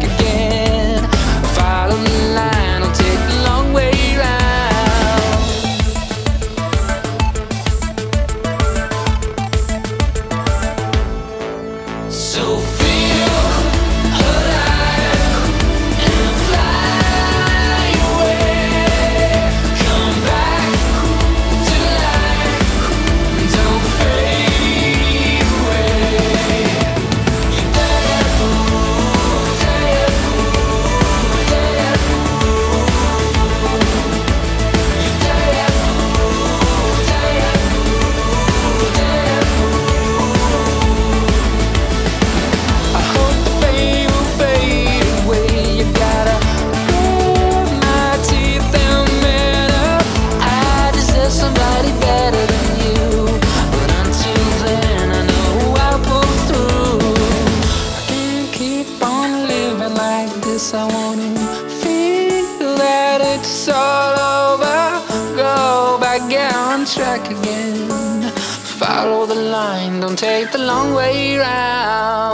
back again. don't feel that it's all over. Go back get on track again. Follow the line, don't take the long way round.